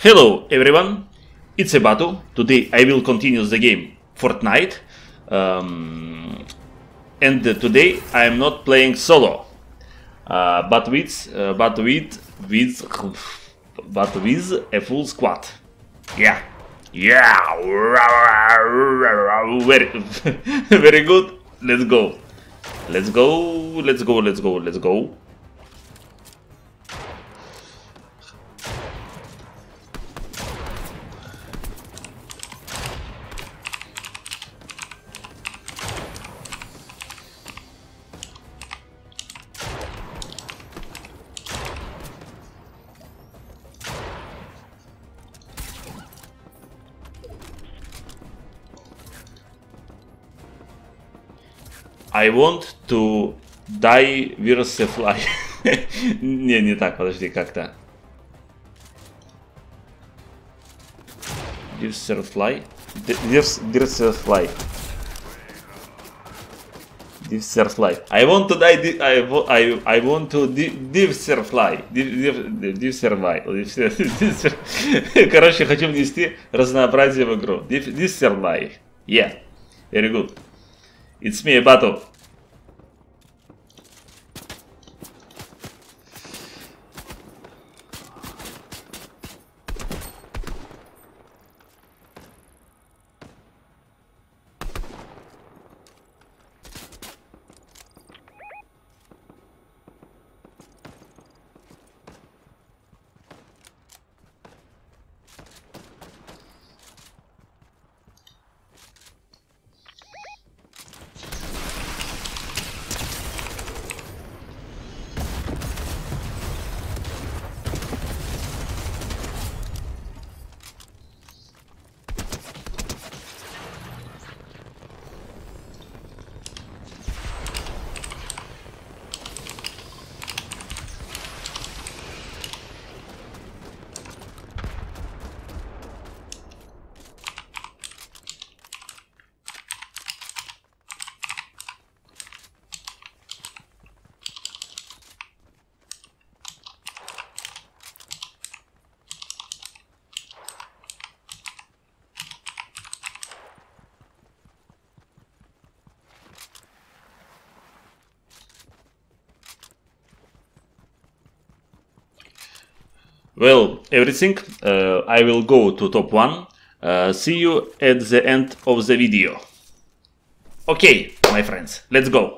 Hello everyone, it's Ebatu. Today I will continue the game Fortnite. Um, and today I am not playing solo, uh, but with uh, but with with but with a full squad. Yeah, yeah, very very good. Let's go, let's go, let's go, let's go, let's go. I want to die Fly. не, не так, подожди, как-то. Fly. Fly. Fly. I want to die. I, I, I want to Fly. Fly. Короче, хочу внести разнообразие в игру. Fly. Yeah. Very good. It's me, Batu. Well, everything. Uh, I will go to top 1. Uh, see you at the end of the video. Okay, my friends, let's go.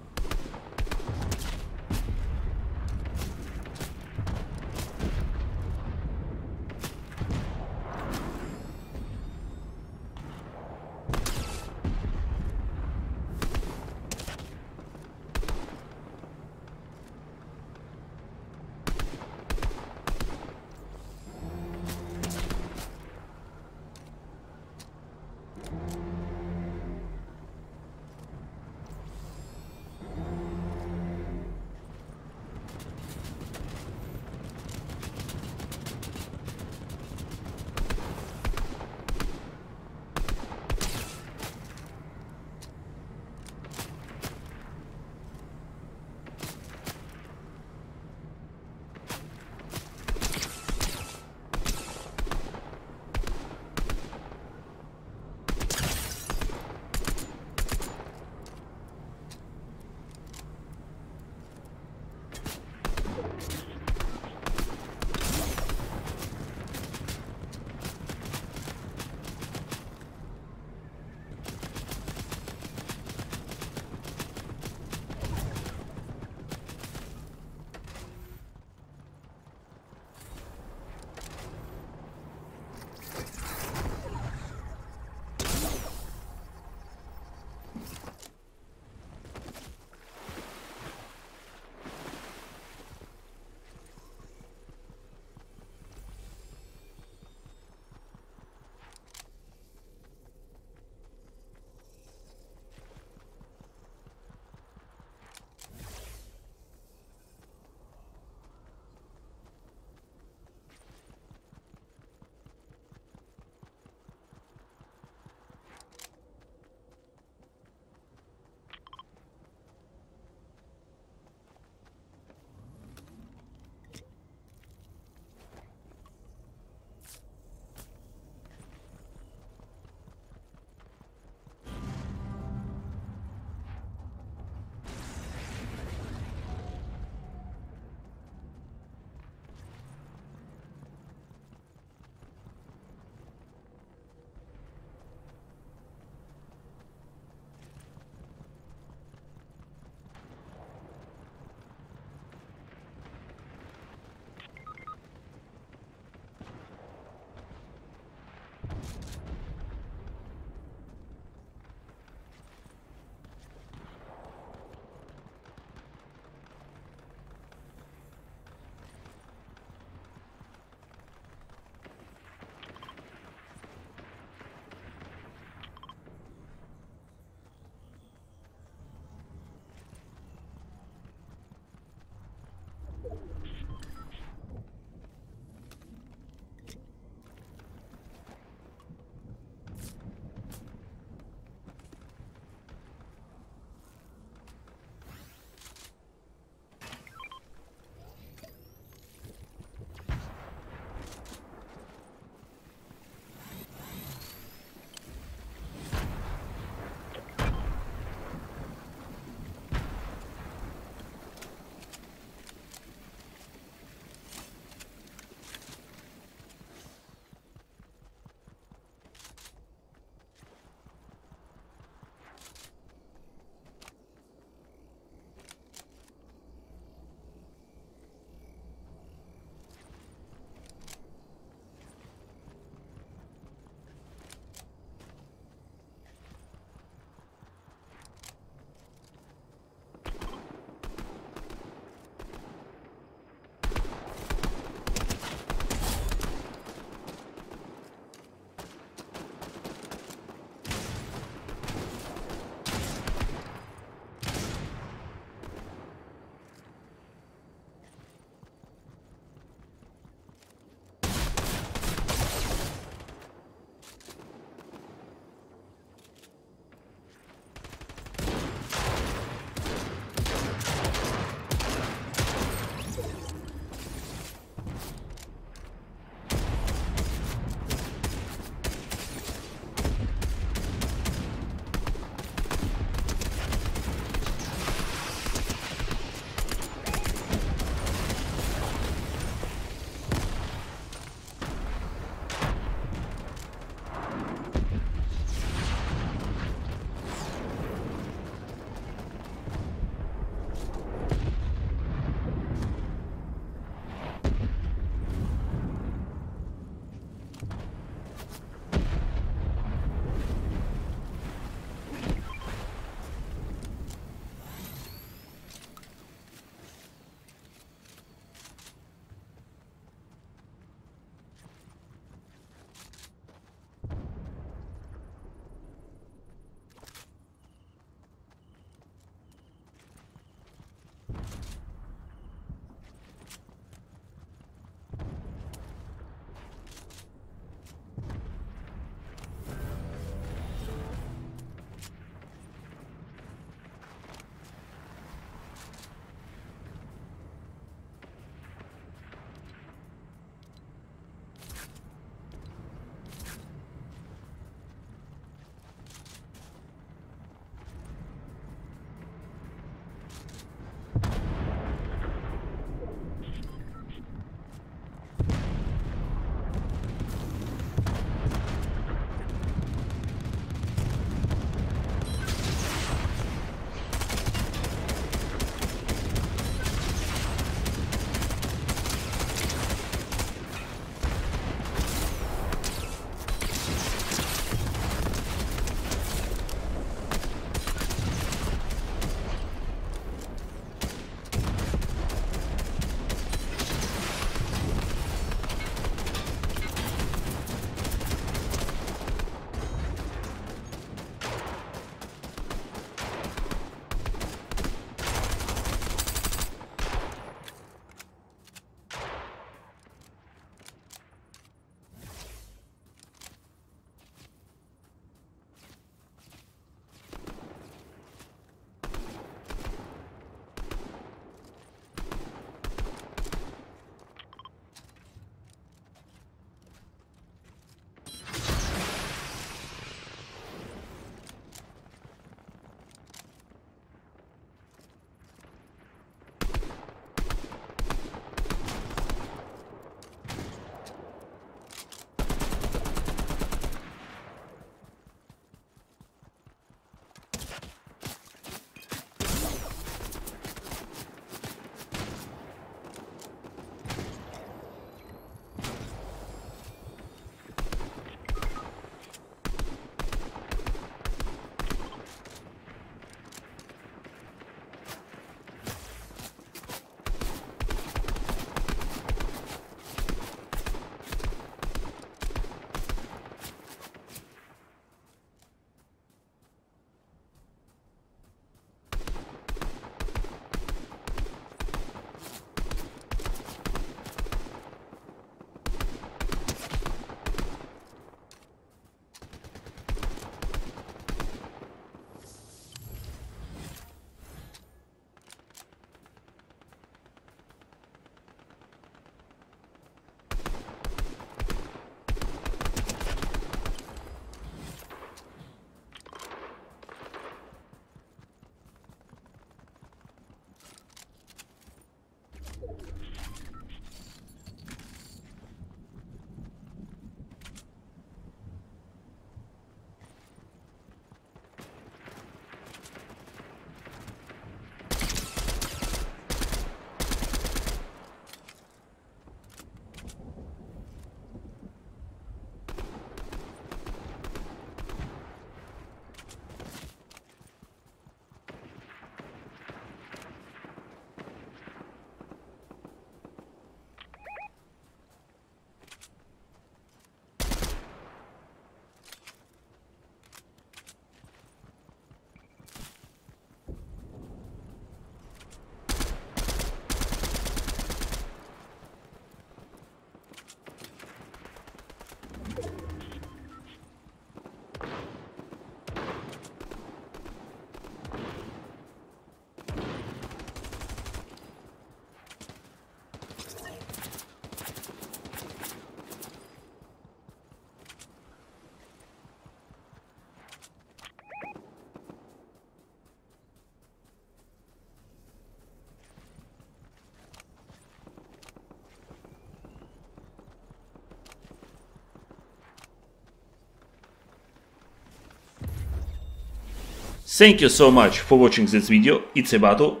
Thank you so much for watching this video. It's a battle.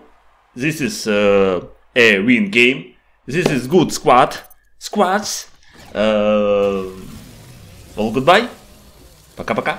This is uh, a win game. This is good squad. Squads. Uh, well, goodbye. Пока-пока.